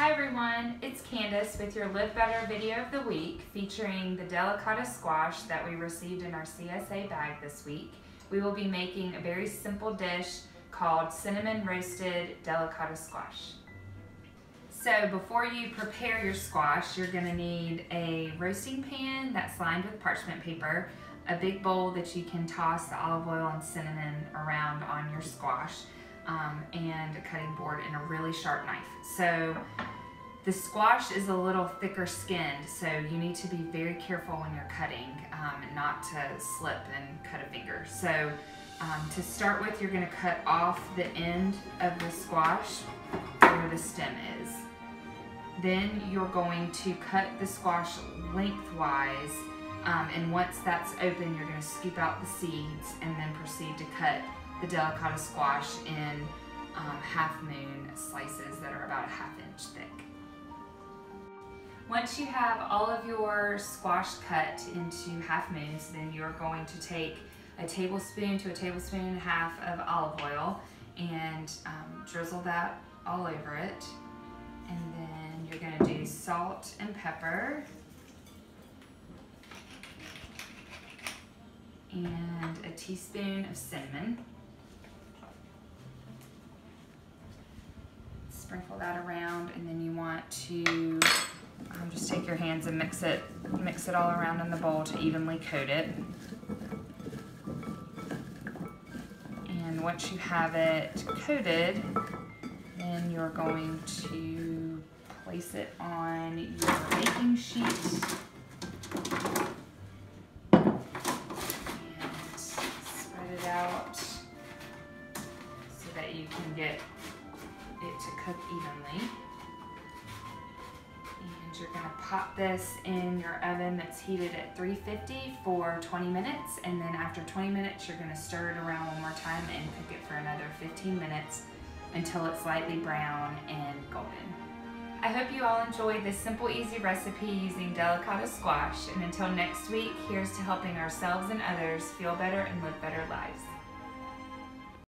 Hi everyone, it's Candice with your Live Better video of the week featuring the delicata squash that we received in our CSA bag this week. We will be making a very simple dish called cinnamon roasted delicata squash. So before you prepare your squash, you're gonna need a roasting pan that's lined with parchment paper, a big bowl that you can toss the olive oil and cinnamon around on your squash, um, and a cutting board and a really sharp knife. So the squash is a little thicker skinned, so you need to be very careful when you're cutting um, not to slip and cut a finger. So um, to start with, you're gonna cut off the end of the squash where the stem is. Then you're going to cut the squash lengthwise um, and once that's open, you're gonna scoop out the seeds and then proceed to cut the delicata squash in um, half moon slices that are about a half inch thick. Once you have all of your squash cut into half moons, then you're going to take a tablespoon to a tablespoon and a half of olive oil and um, drizzle that all over it. And then you're gonna do salt and pepper. And a teaspoon of cinnamon. sprinkle that around and then you want to just take your hands and mix it mix it all around in the bowl to evenly coat it and once you have it coated then you're going to place it on your baking sheet and spread it out so that you can get it to cook evenly. You're gonna pop this in your oven that's heated at 350 for 20 minutes. And then after 20 minutes, you're gonna stir it around one more time and cook it for another 15 minutes until it's lightly brown and golden. I hope you all enjoyed this simple, easy recipe using delicata squash. And until next week, here's to helping ourselves and others feel better and live better lives.